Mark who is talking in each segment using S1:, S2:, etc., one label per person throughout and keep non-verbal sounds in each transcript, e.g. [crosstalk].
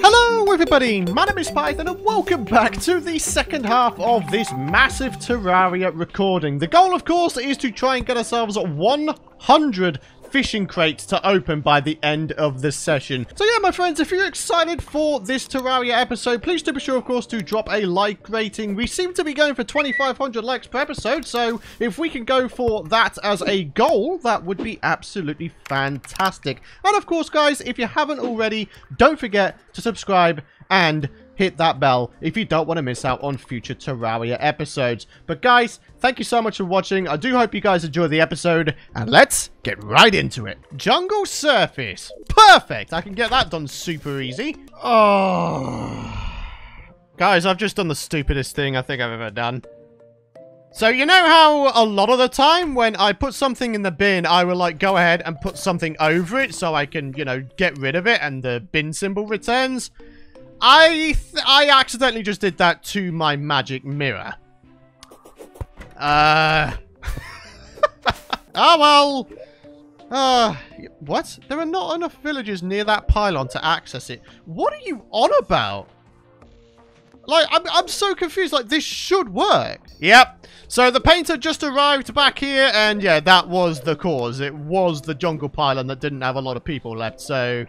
S1: Hello everybody, my name is Python and welcome back to the second half of this massive Terraria recording. The goal of course is to try and get ourselves 100 fishing crates to open by the end of the session. So yeah, my friends, if you're excited for this Terraria episode, please do be sure, of course, to drop a like rating. We seem to be going for 2,500 likes per episode, so if we can go for that as a goal, that would be absolutely fantastic. And of course, guys, if you haven't already, don't forget to subscribe and hit that bell if you don't want to miss out on future Terraria episodes. But guys, thank you so much for watching. I do hope you guys enjoy the episode, and let's get right into it. Jungle surface. Perfect. I can get that done super easy. Oh. [sighs] Guys, I've just done the stupidest thing I think I've ever done. So you know how a lot of the time when I put something in the bin, I will like go ahead and put something over it so I can, you know, get rid of it and the bin symbol returns? I I accidentally just did that to my magic mirror. Uh. oh [laughs] well. Uh, what? There are not enough villages near that pylon to access it. What are you on about? Like, I'm, I'm so confused. Like, this should work. Yep. So the painter just arrived back here, and yeah, that was the cause. It was the jungle pylon that didn't have a lot of people left. So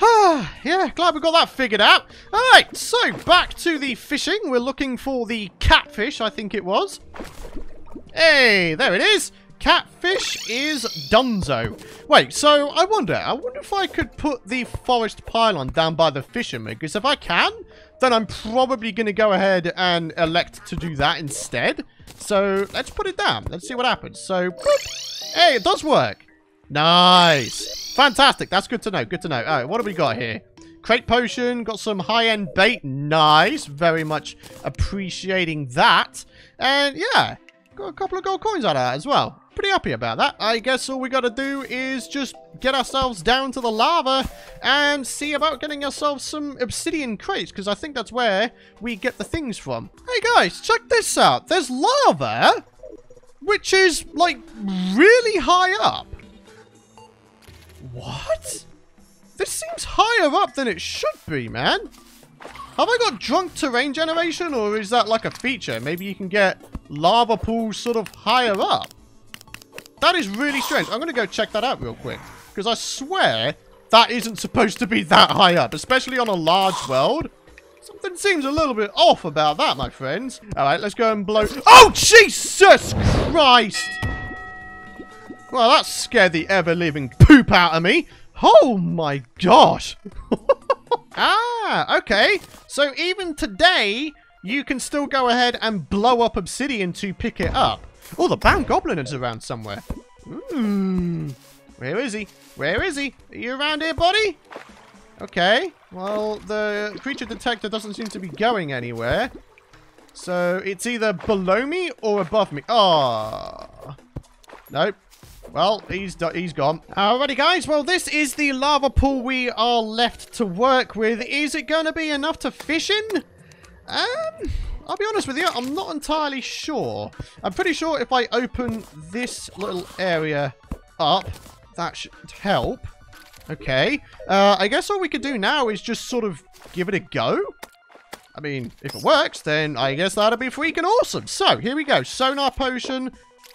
S1: Ah, yeah, glad we got that figured out. Alright, so back to the fishing. We're looking for the catfish, I think it was. Hey, there it is. Catfish is Dunzo. Wait, so I wonder, I wonder if I could put the forest pylon down by the fisherman, because if I can, then I'm probably going to go ahead and elect to do that instead. So let's put it down. Let's see what happens. So, hey, it does work. Nice. Fantastic. That's good to know. Good to know. All right, what have we got here? Crate potion. Got some high-end bait. Nice. Very much appreciating that. And yeah, got a couple of gold coins out of that as well. Pretty happy about that. I guess all we got to do is just get ourselves down to the lava and see about getting ourselves some obsidian crates because I think that's where we get the things from. Hey guys, check this out. There's lava, which is like really high up. What? This seems higher up than it should be, man. Have I got drunk terrain generation, or is that like a feature? Maybe you can get lava pools sort of higher up. That is really strange. I'm going to go check that out real quick. Because I swear that isn't supposed to be that high up, especially on a large world. Something seems a little bit off about that, my friends. All right, let's go and blow... Oh, Jesus Christ! Well, that scared the ever-living poop out of me. Oh my gosh. [laughs] ah, okay. So even today, you can still go ahead and blow up obsidian to pick it up. Oh, the bound goblin is around somewhere. Hmm. Where is he? Where is he? Are you around here, buddy? Okay. Well, the creature detector doesn't seem to be going anywhere. So it's either below me or above me. Oh. Nope. Well, he's he's gone. Alrighty, guys. Well, this is the lava pool we are left to work with. Is it going to be enough to fish in? Um, I'll be honest with you, I'm not entirely sure. I'm pretty sure if I open this little area up, that should help. Okay. Uh, I guess all we could do now is just sort of give it a go. I mean, if it works, then I guess that'll be freaking awesome. So, here we go. Sonar potion,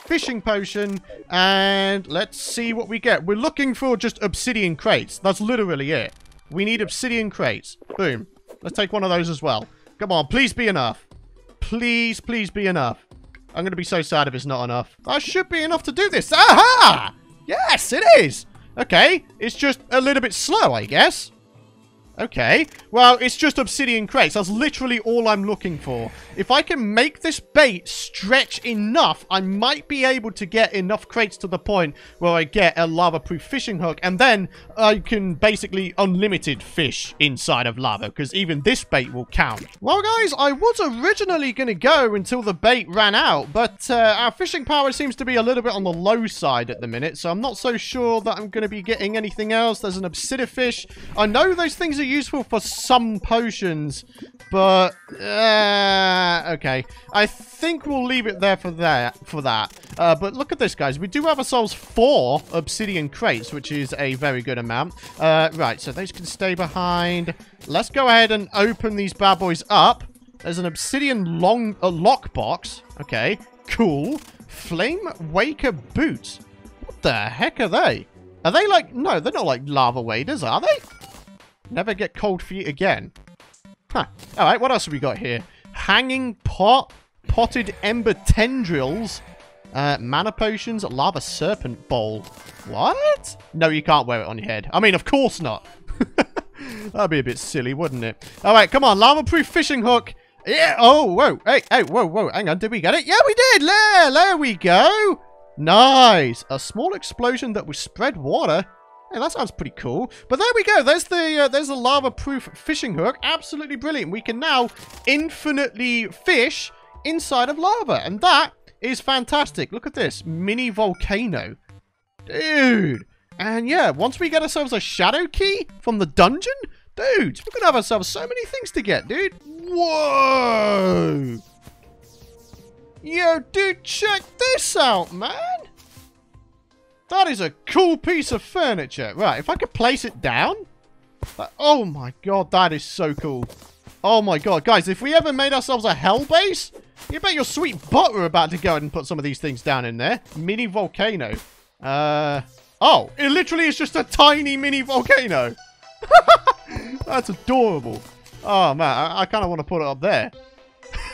S1: fishing potion, and let's see what we get. We're looking for just obsidian crates. That's literally it. We need obsidian crates. Boom. Let's take one of those as well. Come on, please be enough. Please, please be enough. I'm going to be so sad if it's not enough. That should be enough to do this. Aha! Yes, it is. Okay, it's just a little bit slow, I guess. Okay. Well, it's just obsidian crates. That's literally all I'm looking for. If I can make this bait stretch enough, I might be able to get enough crates to the point where I get a lava-proof fishing hook. And then I can basically unlimited fish inside of lava. Because even this bait will count. Well, guys, I was originally going to go until the bait ran out. But uh, our fishing power seems to be a little bit on the low side at the minute. So I'm not so sure that I'm going to be getting anything else. There's an obsidian fish. I know those things useful for some potions, but uh, okay. I think we'll leave it there for that. For that. Uh, but look at this, guys. We do have ourselves four obsidian crates, which is a very good amount. Uh, right, so those can stay behind. Let's go ahead and open these bad boys up. There's an obsidian long uh, lockbox. Okay, cool. Flame Waker boots. What the heck are they? Are they like... No, they're not like lava waders, are they? Never get cold feet again. Huh. Alright, what else have we got here? Hanging pot, potted ember tendrils, uh, mana potions, lava serpent bowl. What? No, you can't wear it on your head. I mean, of course not. [laughs] That'd be a bit silly, wouldn't it? Alright, come on. Lava-proof fishing hook. Yeah. Oh, whoa. Hey, hey, whoa, whoa. Hang on. Did we get it? Yeah, we did. There, there we go. Nice. A small explosion that will spread water. Hey, that sounds pretty cool. But there we go. There's the uh, there's the lava-proof fishing hook. Absolutely brilliant. We can now infinitely fish inside of lava. And that is fantastic. Look at this. Mini volcano. Dude. And yeah, once we get ourselves a shadow key from the dungeon, dude, we're going to have ourselves so many things to get, dude. Whoa. Yo, dude, check this out, man. That is a cool piece of furniture. Right, if I could place it down. oh my god, that is so cool. Oh my god, guys, if we ever made ourselves a hell base, you bet your sweet butt we're about to go and put some of these things down in there. Mini volcano. Uh, oh, it literally is just a tiny mini volcano. [laughs] That's adorable. Oh man, I, I kind of want to put it up there. [laughs]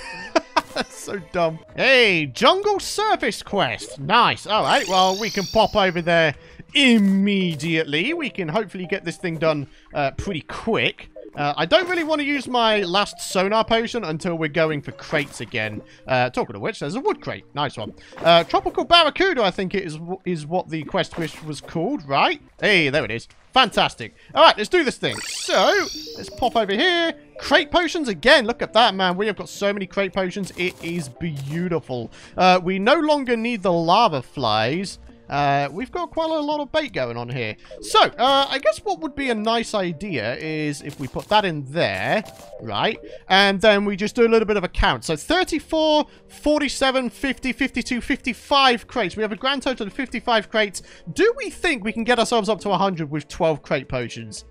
S1: That's [laughs] so dumb. Hey, jungle surface quest. Nice. All right, well, we can pop over there immediately. We can hopefully get this thing done uh, pretty quick. Uh, I don't really want to use my last sonar potion until we're going for crates again. Uh, talking of which, there's a wood crate. Nice one. Uh, Tropical Barracuda, I think it is, is what the quest wish was called, right? Hey, there it is. Fantastic. All right, let's do this thing. So, let's pop over here. Crate potions again. Look at that, man. We have got so many crate potions. It is beautiful. Uh, we no longer need the lava flies. Uh, we've got quite a lot of bait going on here. So, uh, I guess what would be a nice idea is if we put that in there, right? And then we just do a little bit of a count. So 34, 47, 50, 52, 55 crates. We have a grand total of 55 crates. Do we think we can get ourselves up to 100 with 12 crate potions?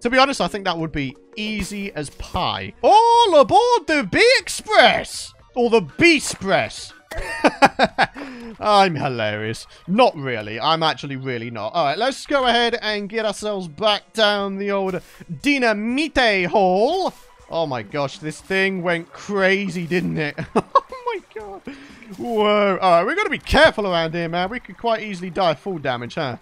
S1: To be honest, I think that would be easy as pie. All aboard the B-Express! Or the B-Express. [laughs] I'm hilarious. Not really. I'm actually really not. Alright, let's go ahead and get ourselves back down the old Dynamite hole. Oh my gosh, this thing went crazy, didn't it? [laughs] oh my god. Whoa. Alright, we've got to be careful around here, man. We could quite easily die full damage, huh?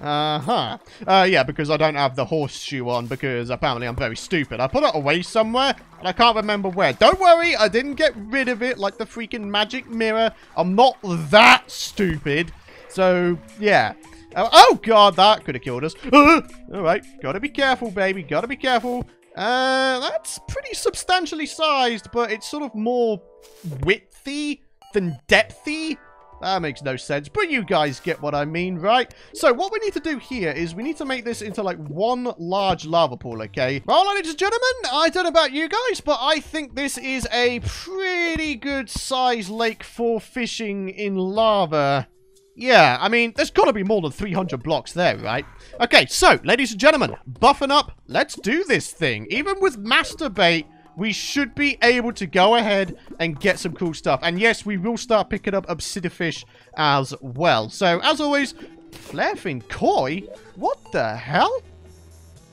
S1: Uh-huh. Uh, yeah, because I don't have the horseshoe on because apparently I'm very stupid. I put it away somewhere and I can't remember where. Don't worry, I didn't get rid of it like the freaking magic mirror. I'm not that stupid. So, yeah. Uh, oh, God, that could have killed us. Uh, all right, gotta be careful, baby. Gotta be careful. Uh, that's pretty substantially sized, but it's sort of more widthy than depthy. That makes no sense, but you guys get what I mean, right? So what we need to do here is we need to make this into like one large lava pool, okay? Well, ladies and gentlemen, I don't know about you guys, but I think this is a pretty good size lake for fishing in lava. Yeah, I mean, there's got to be more than 300 blocks there, right? Okay, so, ladies and gentlemen, buffing up. Let's do this thing. Even with master bait, we should be able to go ahead and get some cool stuff. And yes, we will start picking up obsidifish as well. So, as always, Flarefin Koi? What the hell?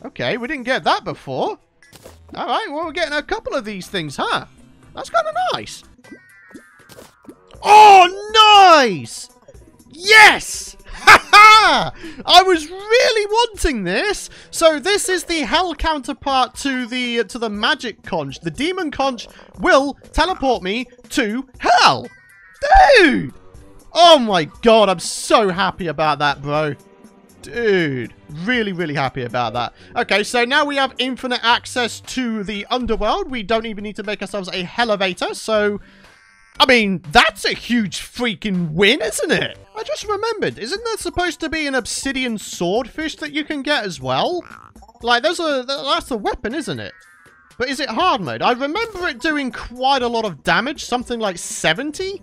S1: Okay, we didn't get that before. Alright, well, we're getting a couple of these things, huh? That's kind of nice. Oh, nice! Yes! I was really wanting this. So this is the hell counterpart to the to the magic conch. The demon conch will teleport me to hell. Dude! Oh my god, I'm so happy about that, bro. Dude, really, really happy about that. Okay, so now we have infinite access to the underworld. We don't even need to make ourselves a elevator, so I mean, that's a huge freaking win, isn't it? I just remembered, isn't there supposed to be an obsidian swordfish that you can get as well? Like, there's a that's a weapon, isn't it? But is it hard mode? I remember it doing quite a lot of damage, something like 70.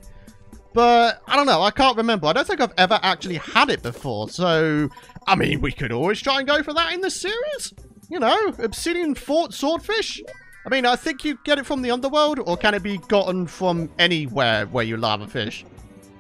S1: But I don't know, I can't remember. I don't think I've ever actually had it before. So, I mean, we could always try and go for that in the series. You know, Obsidian Fort Swordfish. I mean, I think you get it from the underworld, or can it be gotten from anywhere where you lava fish?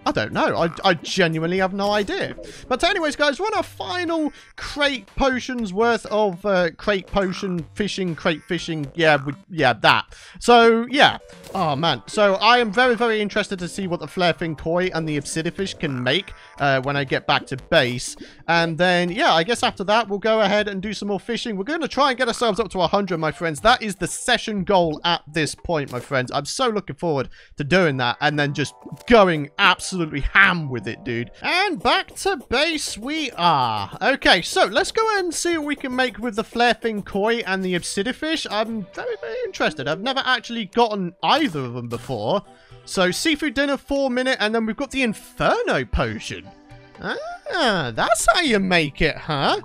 S1: I don't know. I, I genuinely have no idea. But anyways, guys, we're on final crate potions worth of uh, crate potion fishing, crate fishing. Yeah, we, yeah, that. So, yeah. Oh, man. So, I am very, very interested to see what the Flarefin Koi and the Obsidifish can make uh, when I get back to base. And then, yeah, I guess after that, we'll go ahead and do some more fishing. We're going to try and get ourselves up to 100, my friends. That is the session goal at this point, my friends. I'm so looking forward to doing that and then just going absolutely ham with it, dude. And back to base we are. Okay, so let's go ahead and see what we can make with the Flarefin Koi and the Obsidifish. I'm very, very interested. I've never actually gotten either of them before. So seafood dinner, four minute, and then we've got the Inferno potion. Ah, that's how you make it, huh?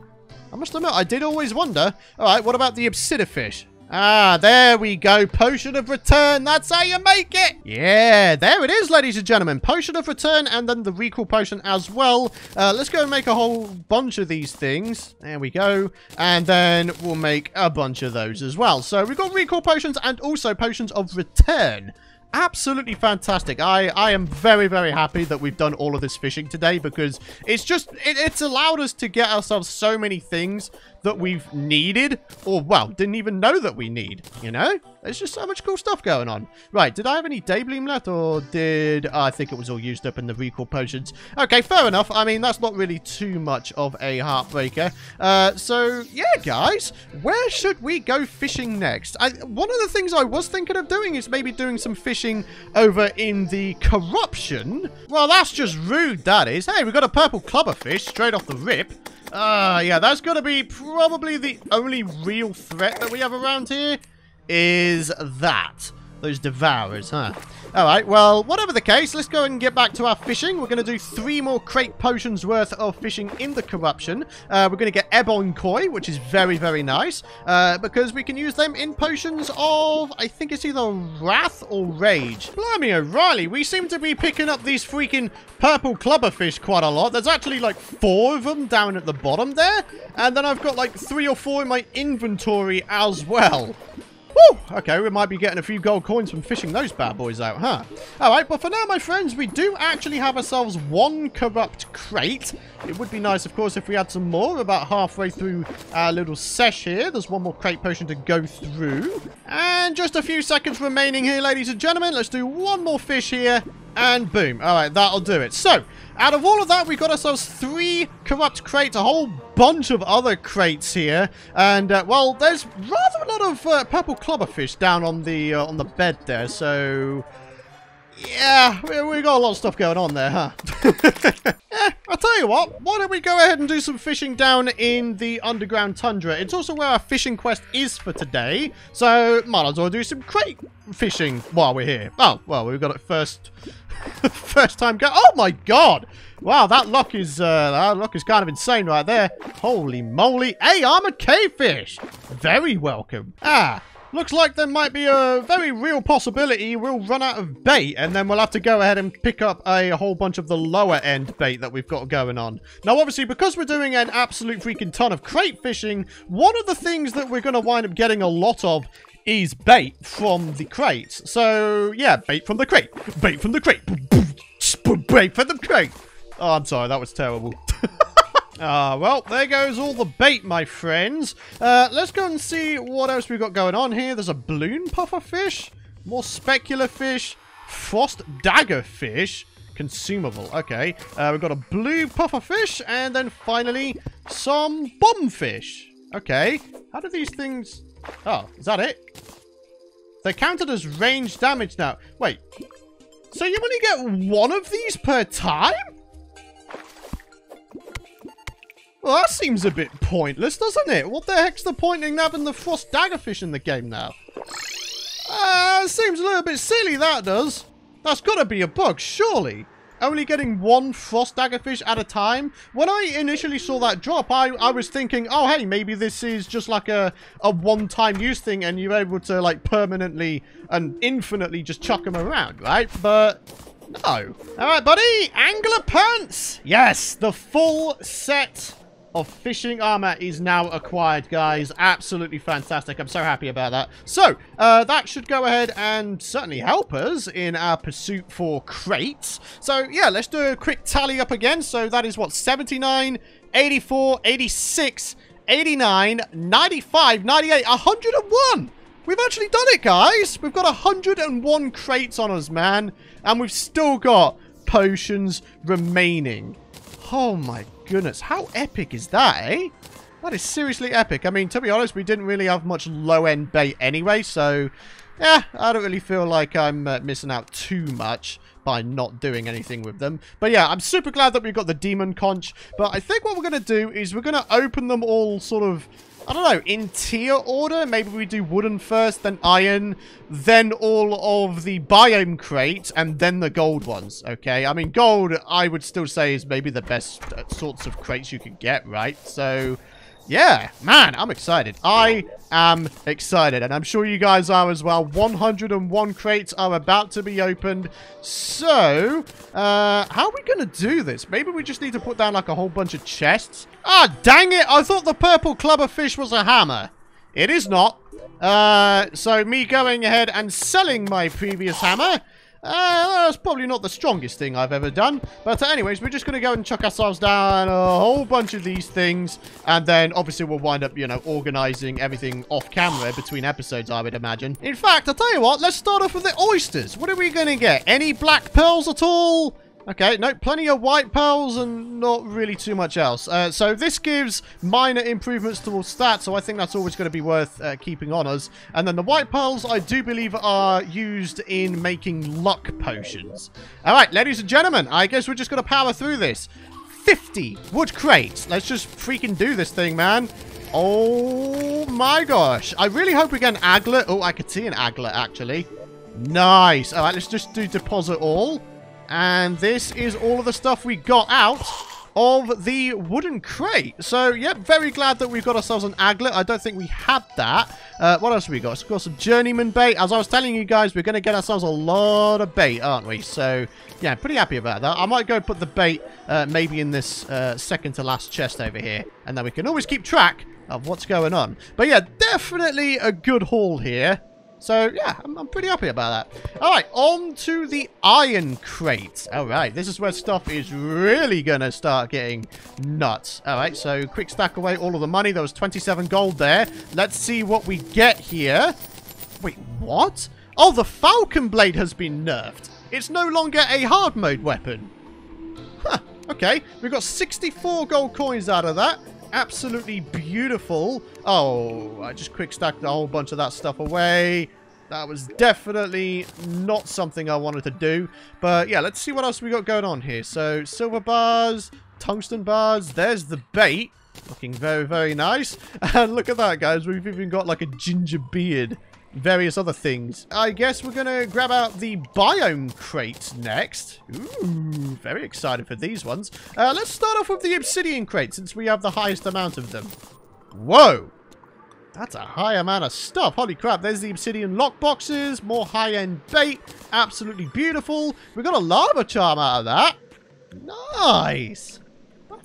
S1: I must admit, I did always wonder. All right, what about the Obsidifish? Ah, there we go. Potion of return. That's how you make it. Yeah, there it is, ladies and gentlemen. Potion of return and then the recall potion as well. Uh, let's go and make a whole bunch of these things. There we go. And then we'll make a bunch of those as well. So we've got recall potions and also potions of return absolutely fantastic. I, I am very, very happy that we've done all of this fishing today because it's just, it, it's allowed us to get ourselves so many things that we've needed or, well, didn't even know that we need, you know? There's just so much cool stuff going on. Right, did I have any Daybloom left or did... I think it was all used up in the recall potions. Okay, fair enough. I mean, that's not really too much of a heartbreaker. Uh, so, yeah, guys, where should we go fishing next? I, one of the things I was thinking of doing is maybe doing some fishing over in the Corruption. Well, that's just rude, that is. Hey, we got a purple clubberfish straight off the rip. Ah, uh, yeah, that's going to be probably the only real threat that we have around here is that. Those devourers, huh? Alright, well, whatever the case, let's go and get back to our fishing. We're going to do three more crate potions worth of fishing in the corruption. Uh, we're going to get Ebon Koi, which is very, very nice, uh, because we can use them in potions of, I think it's either Wrath or Rage. Blimey O'Reilly, we seem to be picking up these freaking purple clubberfish quite a lot. There's actually like four of them down at the bottom there, and then I've got like three or four in my inventory as well. Woo! Okay, we might be getting a few gold coins from fishing those bad boys out, huh? Alright, but for now, my friends, we do actually have ourselves one corrupt crate. It would be nice, of course, if we had some more. About halfway through our little sesh here. There's one more crate potion to go through. And just a few seconds remaining here, ladies and gentlemen. Let's do one more fish here. And boom. Alright, that'll do it. So, out of all of that, we got ourselves three corrupt crates, a whole bunch of other crates here. And, uh, well, there's rather a lot of uh, purple clubberfish down on the, uh, on the bed there. So, yeah, we, we got a lot of stuff going on there, huh? [laughs] yeah, I'll tell you what, why don't we go ahead and do some fishing down in the underground tundra. It's also where our fishing quest is for today, so might as well do some crate fishing while we're here. Oh, well, we've got it first [laughs] First time go. Oh my god! Wow, that luck is uh, that luck is kind of insane right there. Holy moly! Hey, I'm a cavefish. Very welcome. Ah, looks like there might be a very real possibility we'll run out of bait, and then we'll have to go ahead and pick up a whole bunch of the lower end bait that we've got going on. Now, obviously, because we're doing an absolute freaking ton of crate fishing, one of the things that we're going to wind up getting a lot of is bait from the crates. So, yeah, bait from the crate. Bait from the crate. Bait from the crate. Oh, I'm sorry, that was terrible. [laughs] Ah, uh, well, there goes all the bait, my friends. Uh, let's go and see what else we've got going on here. There's a balloon puffer fish, more specular fish, frost dagger fish, consumable. Okay, uh, we've got a blue puffer fish, and then finally some bomb fish. Okay, how do these things Oh, is that it? They're counted as range damage now. Wait. So you only get one of these per time? Well, that seems a bit pointless, doesn't it? What the heck's the point in having the Frost Daggerfish in the game now? Uh, seems a little bit silly, that does. That's got to be a bug, surely. Only getting one frost daggerfish at a time. When I initially saw that drop, I, I was thinking, oh, hey, maybe this is just like a, a one-time use thing and you're able to like permanently and infinitely just chuck them around, right? But no. All right, buddy. Angler pants. Yes, the full set of fishing armor is now acquired, guys. Absolutely fantastic. I'm so happy about that. So, uh, that should go ahead and certainly help us in our pursuit for crates. So, yeah, let's do a quick tally up again. So, that is what, 79, 84, 86, 89, 95, 98, 101. We've actually done it, guys. We've got 101 crates on us, man. And we've still got potions remaining. Oh my goodness. How epic is that, eh? That is seriously epic. I mean, to be honest, we didn't really have much low-end bait anyway, so... Yeah, I don't really feel like I'm uh, missing out too much by not doing anything with them. But yeah, I'm super glad that we've got the Demon Conch. But I think what we're going to do is we're going to open them all sort of I don't know, in tier order? Maybe we do wooden first, then iron, then all of the biome crates, and then the gold ones, okay? I mean, gold, I would still say, is maybe the best uh, sorts of crates you can get, right? So, yeah, man, I'm excited. I am excited, and I'm sure you guys are as well. 101 crates are about to be opened. So, uh, how are we going to do this? Maybe we just need to put down like a whole bunch of chests. Ah, dang it! I thought the purple clubberfish was a hammer. It is not. Uh, so me going ahead and selling my previous hammer uh, that's probably not the strongest thing I've ever done. But uh, anyways, we're just going to go and chuck ourselves down a whole bunch of these things. And then obviously we'll wind up, you know, organizing everything off camera between episodes, I would imagine. In fact, I'll tell you what, let's start off with the oysters. What are we going to get? Any black pearls at all? Okay, no, plenty of white pearls and not really too much else. Uh, so this gives minor improvements towards stats, so I think that's always going to be worth uh, keeping on us. And then the white pearls, I do believe, are used in making luck potions. All right, ladies and gentlemen, I guess we're just going to power through this. 50 wood crates. Let's just freaking do this thing, man. Oh my gosh. I really hope we get an aglet. Oh, I could see an aglet, actually. Nice. All right, let's just do deposit all. And this is all of the stuff we got out of the wooden crate. So, yep, very glad that we've got ourselves an aglet. I don't think we had that. Uh, what else have we got? We've got some journeyman bait. As I was telling you guys, we're going to get ourselves a lot of bait, aren't we? So, yeah, pretty happy about that. I might go put the bait uh, maybe in this uh, second to last chest over here. And then we can always keep track of what's going on. But yeah, definitely a good haul here. So, yeah, I'm, I'm, pretty happy about that. All right, on to the iron crate. All right, this is where stuff is really going to start getting nuts. All right, so quick stack away all of the money. There was 27 gold there. Let's see what we get here. Wait, what? Oh, the Falcon Blade has been nerfed. It's no longer a hard mode weapon. Huh, okay. We've got 64 gold coins out of that absolutely beautiful. Oh, I just quick stacked a whole bunch of that stuff away. That was definitely not something I wanted to do. But yeah, let's see what else we got going on here. So silver bars, tungsten bars. There's the bait. Looking very, very nice. [laughs] And look at that, guys. We've even got like a ginger beard various other things. I guess we're going to grab out the biome crates next. Ooh, very excited for these ones. Uh, let's start off with the obsidian crate since we have the highest amount of them. Whoa! That's a high amount of stuff. Holy crap, there's the obsidian lockboxes, more high-end bait. Absolutely beautiful. We got a lava charm out of that. Nice.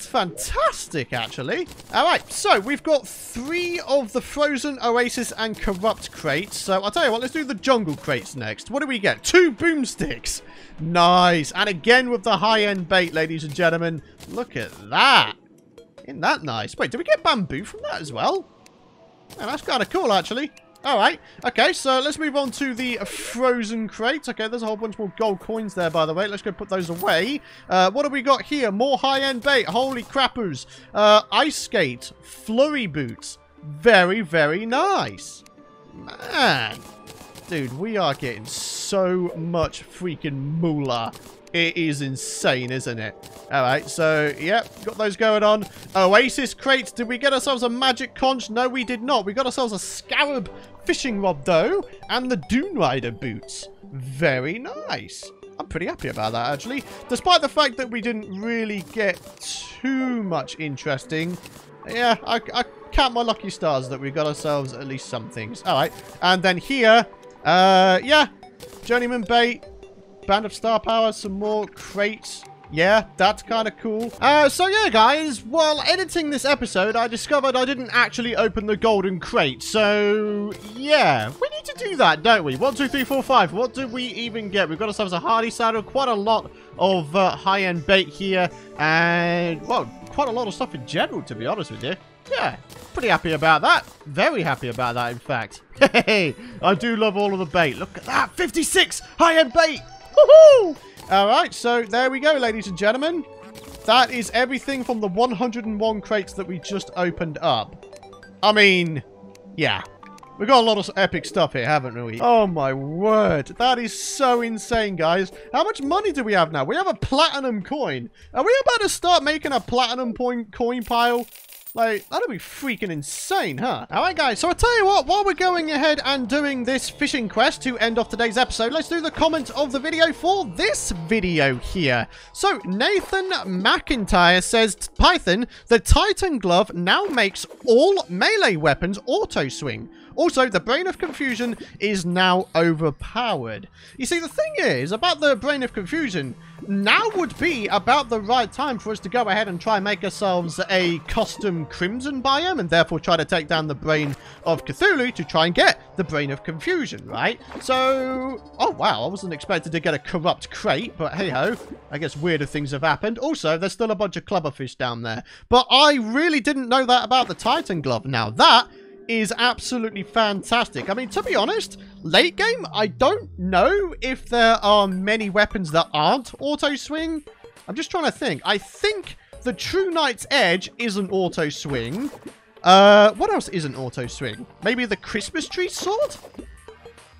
S1: That's fantastic, actually. All right, so we've got three of the Frozen Oasis and Corrupt crates. So I'll tell you what, let's do the Jungle crates next. What do we get? Two boomsticks. Nice. And again with the high-end bait, ladies and gentlemen. Look at that. Isn't that nice? Wait, did we get bamboo from that as well? Yeah, that's kind of cool, actually. Alright, okay, so let's move on to the frozen crate. Okay, there's a whole bunch more gold coins there, by the way. Let's go put those away. Uh, what have we got here? More high-end bait. Holy crappers. Uh, ice skate. Flurry boots. Very, very nice. Man. Dude, we are getting so much freaking moolah it is insane, isn't it? All right, so, yep, got those going on. Oasis crates. Did we get ourselves a magic conch? No, we did not. We got ourselves a scarab fishing rod, though, and the Dune Rider boots. Very nice. I'm pretty happy about that, actually. Despite the fact that we didn't really get too much interesting. Yeah, I, I count my lucky stars that we got ourselves at least some things. All right. And then here, uh, yeah, Journeyman Bait, Band of Star Power, some more crates. Yeah, that's kind of cool. Uh, so yeah, guys, while editing this episode, I discovered I didn't actually open the golden crate. So, yeah, we need to do that, don't we? One, two, three, four, five. What do we even get? We've got ourselves a hardy saddle, quite a lot of uh, high-end bait here, and, well, quite a lot of stuff in general, to be honest with you. Yeah, pretty happy about that. Very happy about that, in fact. [laughs] Hey, I do love all of the bait. Look at that, 56 high-end bait. Woohoo! All right, so there we go, ladies and gentlemen. That is everything from the 101 crates that we just opened up. I mean, yeah. We've got a lot of epic stuff here, haven't we? Oh my word. That is so insane, guys. How much money do we have now? We have a platinum coin. Are we about to start making a platinum point coin pile? Like, that'd be freaking insane, huh? Alright guys, so I tell you what, while we're going ahead and doing this fishing quest to end off today's episode, let's do the comment of the video for this video here. So, Nathan McIntyre says, Python, the Titan Glove now makes all melee weapons auto-swing. Also, the Brain of Confusion is now overpowered. You see, the thing is, about the Brain of Confusion, now would be about the right time for us to go ahead and try and make ourselves a custom Crimson biome, and therefore try to take down the Brain of Cthulhu to try and get the Brain of Confusion, right? So, oh wow, I wasn't expected to get a corrupt crate, but hey-ho, I guess weirder things have happened. Also, there's still a bunch of clubberfish down there. But I really didn't know that about the Titan Glove. Now, that is absolutely fantastic. I mean, to be honest, late game, I don't know if there are many weapons that aren't auto-swing. I'm just trying to think. I think the True Night's Edge isn't auto-swing. Uh, what else isn't auto-swing? Maybe the Christmas Tree Sword?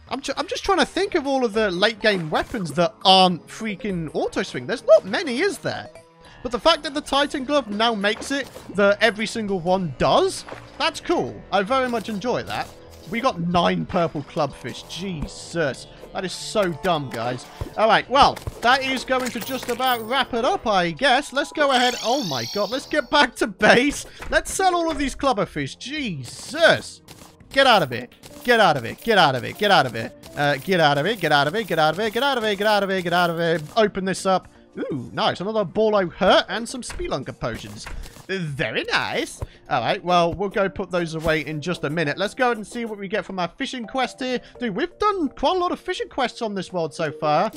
S1: I'm, I'm just trying to think of all of the late game weapons that aren't freaking auto-swing. There's not many, is there? But the fact that the Titan Glove now makes it that every single one does, that's cool. I very much enjoy that. We got nine purple clubfish. Jesus. That is so dumb, guys. Alright, well, that is going to just about wrap it up, I guess. Let's go ahead. Oh my god, let's get back to base. Let's sell all of these clubberfish. Jesus. Get out of it. Get out of it. Get out of it. Get out of it. Uh, get out of it. Get out of it. Get out of it. Get out of it. Get out of it. Get out of it. Open this up. Ooh, nice. Another Borlo hurt and some Spelunker potions. Very nice. All right, well, we'll go put those away in just a minute. Let's go and see what we get from our fishing quest here. Dude, we've done quite a lot of fishing quests on this world so far.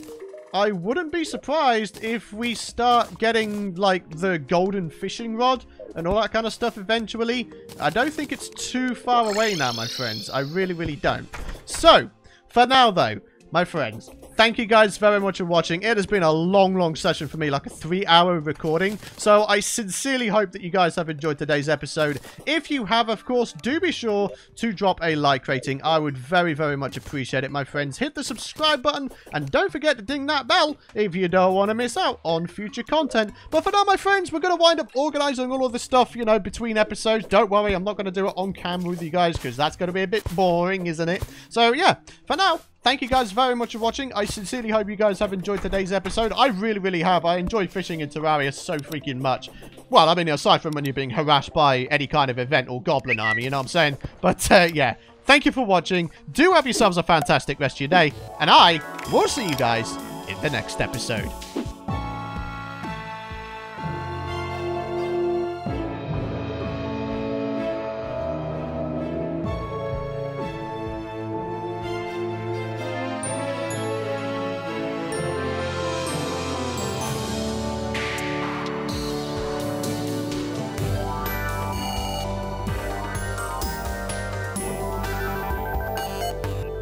S1: I wouldn't be surprised if we start getting, like, the golden fishing rod and all that kind of stuff eventually. I don't think it's too far away now, my friends. I really, really don't. So, for now, though, my friends, thank you guys very much for watching. It has been a long, long session for me, like a three-hour recording. So I sincerely hope that you guys have enjoyed today's episode. If you have, of course, do be sure to drop a like rating. I would very, very much appreciate it, my friends. Hit the subscribe button, and don't forget to ding that bell if you don't want to miss out on future content. But for now, my friends, we're going to wind up organizing all of this stuff, you know, between episodes. Don't worry, I'm not going to do it on camera with you guys, because that's going to be a bit boring, isn't it? So, yeah, for now, Thank you guys very much for watching. I sincerely hope you guys have enjoyed today's episode. I really, really have. I enjoy fishing in Terraria so freaking much. Well, I mean, aside from when you're being harassed by any kind of event or goblin army, you know what I'm saying? But, uh, yeah. Thank you for watching. Do have yourselves a fantastic rest of your day. And I will see you guys in the next episode.